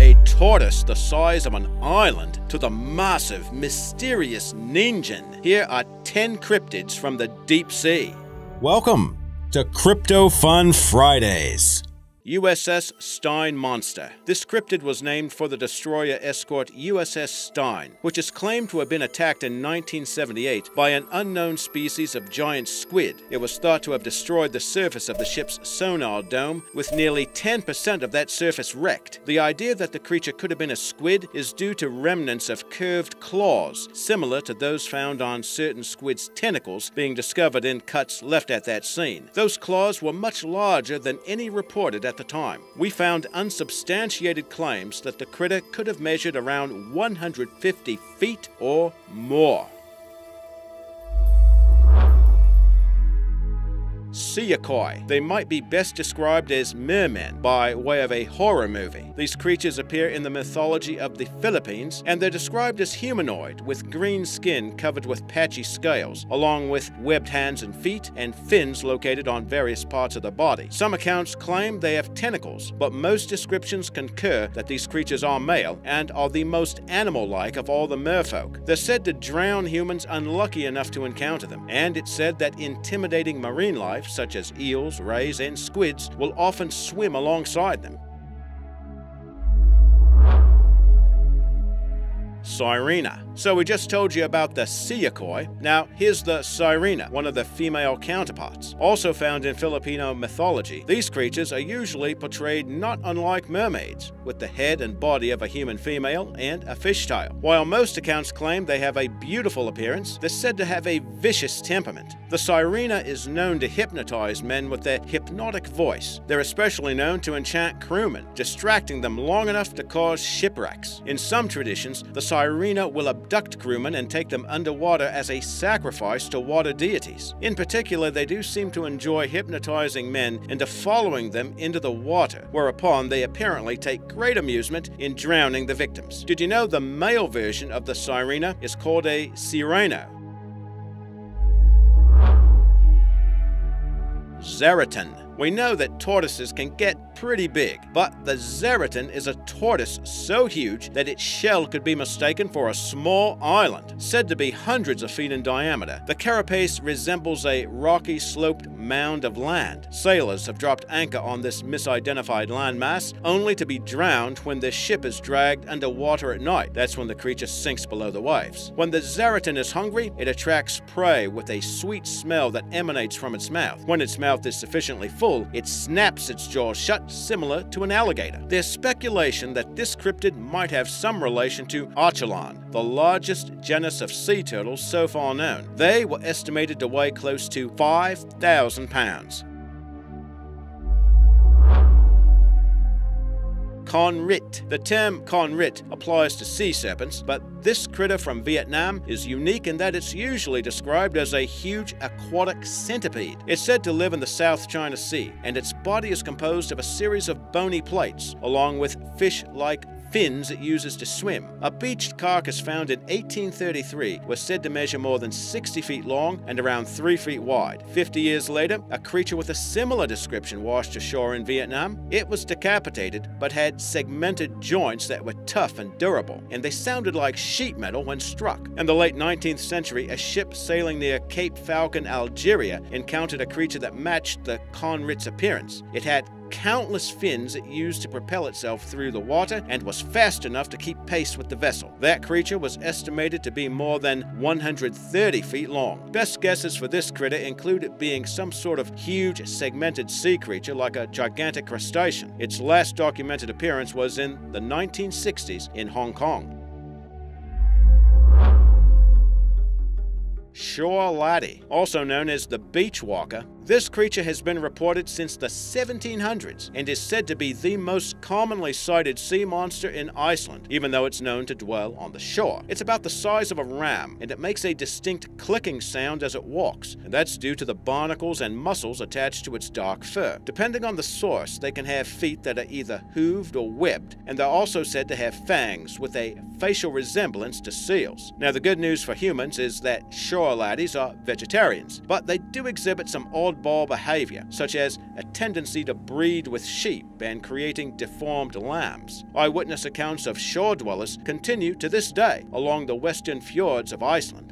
a tortoise the size of an island to the massive, mysterious Ningen, here are 10 cryptids from the deep sea. Welcome to Crypto Fun Fridays. USS Stein Monster. This cryptid was named for the destroyer escort USS Stein, which is claimed to have been attacked in 1978 by an unknown species of giant squid. It was thought to have destroyed the surface of the ship's sonar dome, with nearly 10% of that surface wrecked. The idea that the creature could have been a squid is due to remnants of curved claws, similar to those found on certain squids' tentacles being discovered in cuts left at that scene. Those claws were much larger than any reported at the time. We found unsubstantiated claims that the critter could have measured around 150 feet or more. Siyokoy. They might be best described as mermen by way of a horror movie. These creatures appear in the mythology of the Philippines, and they're described as humanoid, with green skin covered with patchy scales, along with webbed hands and feet, and fins located on various parts of the body. Some accounts claim they have tentacles, but most descriptions concur that these creatures are male and are the most animal-like of all the merfolk. They're said to drown humans unlucky enough to encounter them, and it's said that intimidating marine life such as eels, rays, and squids, will often swim alongside them. Sirena. So we just told you about the Siyokoy. Now here's the Sirena, one of the female counterparts. Also found in Filipino mythology, these creatures are usually portrayed not unlike mermaids, with the head and body of a human female and a fishtail. While most accounts claim they have a beautiful appearance, they're said to have a vicious temperament. The Sirena is known to hypnotize men with their hypnotic voice. They're especially known to enchant crewmen, distracting them long enough to cause shipwrecks. In some traditions, the Sirena will abduct crewmen and take them underwater as a sacrifice to water deities. In particular, they do seem to enjoy hypnotizing men into following them into the water, whereupon they apparently take great amusement in drowning the victims. Did you know the male version of the Sirena is called a Sireno? Zaratan. We know that tortoises can get pretty big, but the Zaratan is a tortoise so huge that its shell could be mistaken for a small island, said to be hundreds of feet in diameter. The carapace resembles a rocky sloped mound of land. Sailors have dropped anchor on this misidentified landmass only to be drowned when their ship is dragged underwater at night. That's when the creature sinks below the waves. When the Zaratan is hungry, it attracts prey with a sweet smell that emanates from its mouth. When its mouth is sufficiently full, it snaps its jaws shut similar to an alligator. There's speculation that this cryptid might have some relation to Archelon, the largest genus of sea turtles so far known. They were estimated to weigh close to 5,000 pounds. Conrit. The term conrit applies to sea serpents, but this critter from Vietnam is unique in that it's usually described as a huge aquatic centipede. It's said to live in the South China Sea, and its body is composed of a series of bony plates, along with fish-like fins it uses to swim. A beached carcass found in 1833 was said to measure more than 60 feet long and around 3 feet wide. 50 years later, a creature with a similar description washed ashore in Vietnam. It was decapitated but had segmented joints that were tough and durable, and they sounded like sheet metal when struck. In the late 19th century, a ship sailing near Cape Falcon, Algeria, encountered a creature that matched the conrit's appearance. It had countless fins it used to propel itself through the water and was fast enough to keep pace with the vessel. That creature was estimated to be more than 130 feet long. Best guesses for this critter include it being some sort of huge segmented sea creature like a gigantic crustacean. Its last documented appearance was in the 1960s in Hong Kong. Shore laddie, also known as the beach walker, this creature has been reported since the 1700s and is said to be the most commonly sighted sea monster in Iceland, even though it's known to dwell on the shore. It's about the size of a ram, and it makes a distinct clicking sound as it walks, and that's due to the barnacles and mussels attached to its dark fur. Depending on the source, they can have feet that are either hooved or webbed, and they're also said to have fangs with a facial resemblance to seals. Now, the good news for humans is that shore laddies are vegetarians, but they do exhibit some oddball behavior, such as a tendency to breed with sheep and creating deformed lambs. Eyewitness accounts of shore dwellers continue to this day along the western fjords of Iceland.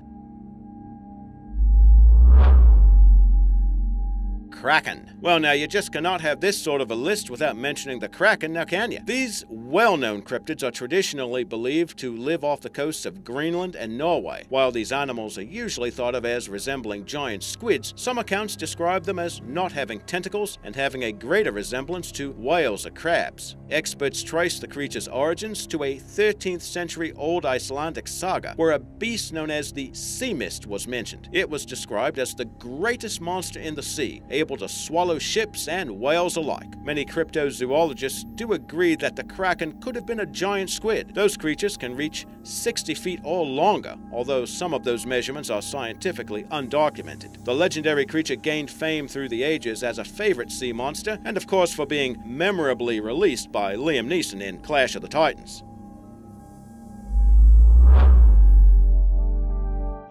Kraken. Well, now, you just cannot have this sort of a list without mentioning the Kraken, now can you? These well known cryptids are traditionally believed to live off the coasts of Greenland and Norway. While these animals are usually thought of as resembling giant squids, some accounts describe them as not having tentacles and having a greater resemblance to whales or crabs. Experts trace the creature's origins to a 13th century old Icelandic saga where a beast known as the sea mist was mentioned. It was described as the greatest monster in the sea, able able to swallow ships and whales alike. Many cryptozoologists do agree that the kraken could have been a giant squid. Those creatures can reach 60 feet or longer, although some of those measurements are scientifically undocumented. The legendary creature gained fame through the ages as a favorite sea monster, and of course for being memorably released by Liam Neeson in Clash of the Titans.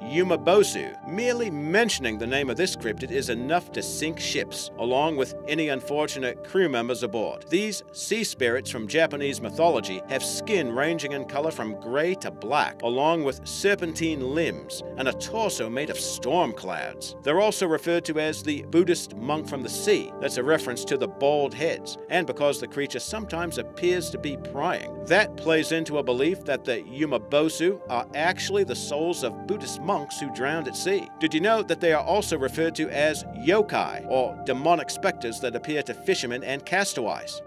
Umibozu. Merely mentioning the name of this cryptid is enough to sink ships, along with any unfortunate crew members aboard. These sea spirits from Japanese mythology have skin ranging in color from gray to black, along with serpentine limbs and a torso made of storm clouds. They're also referred to as the Buddhist monk from the sea. That's a reference to the bald heads, and because the creature sometimes appears to be prying. That plays into a belief that the Umibozu are actually the souls of Buddhist monks monks who drowned at sea. Did you know that they are also referred to as yokai, or demonic specters that appear to fishermen and castaways?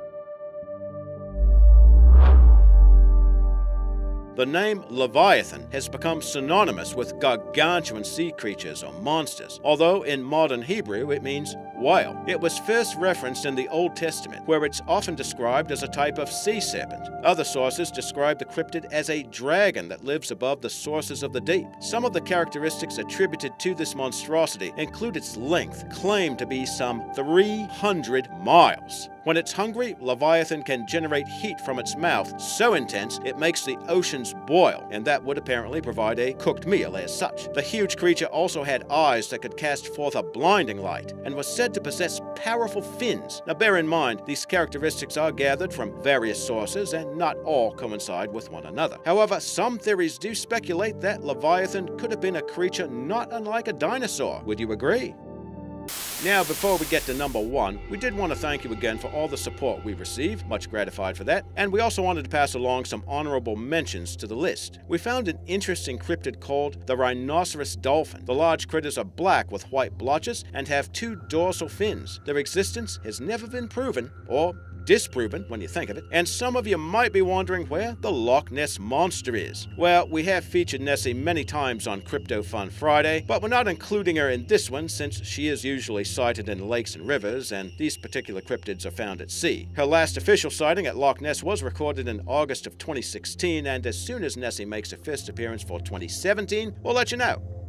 The name Leviathan has become synonymous with gargantuan sea creatures or monsters, although in modern Hebrew it means whale. It was first referenced in the Old Testament, where it's often described as a type of sea serpent. Other sources describe the cryptid as a dragon that lives above the sources of the deep. Some of the characteristics attributed to this monstrosity include its length, claimed to be some 300 miles. When it's hungry, Leviathan can generate heat from its mouth so intense it makes the oceans boil, and that would apparently provide a cooked meal as such. The huge creature also had eyes that could cast forth a blinding light, and was said to possess powerful fins. Now bear in mind, these characteristics are gathered from various sources and not all coincide with one another. However, some theories do speculate that Leviathan could have been a creature not unlike a dinosaur. Would you agree? Now, before we get to number one, we did want to thank you again for all the support we received, much gratified for that, and we also wanted to pass along some honorable mentions to the list. We found an interesting cryptid called the rhinoceros dolphin. The large critters are black with white blotches and have two dorsal fins. Their existence has never been proven or disproven when you think of it, and some of you might be wondering where the Loch Ness Monster is. Well, we have featured Nessie many times on Crypto Fun Friday, but we're not including her in this one since she is usually sighted in lakes and rivers, and these particular cryptids are found at sea. Her last official sighting at Loch Ness was recorded in August of 2016, and as soon as Nessie makes a first appearance for 2017, we'll let you know.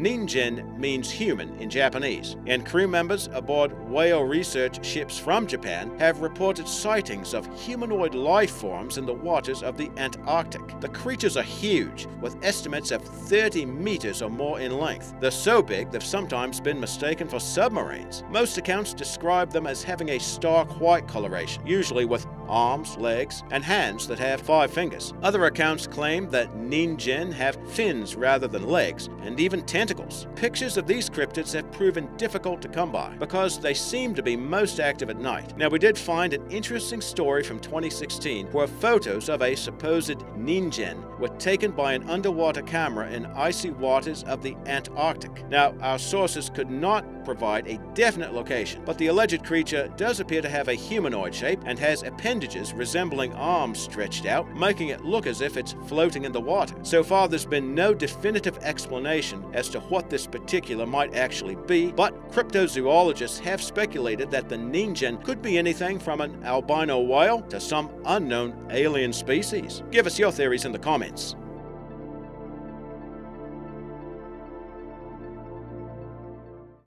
Ningen means human in Japanese, and crew members aboard whale research ships from Japan have reported sightings of humanoid life forms in the waters of the Antarctic. The creatures are huge, with estimates of 30 meters or more in length. They're so big they've sometimes been mistaken for submarines. Most accounts describe them as having a stark white coloration, usually with arms, legs, and hands that have five fingers. Other accounts claim that Ningen have fins rather than legs, and even tentacles. Pictures of these cryptids have proven difficult to come by because they seem to be most active at night. Now, we did find an interesting story from 2016 where photos of a supposed Ningen were taken by an underwater camera in icy waters of the Antarctic. Now, our sources could not provide a definite location, but the alleged creature does appear to have a humanoid shape and has appendages resembling arms stretched out, making it look as if it's floating in the water. So far, there's been no definitive explanation as to what this particular might actually be, but cryptozoologists have speculated that the Ningen could be anything from an albino whale to some unknown alien species. Give us your theories in the comments.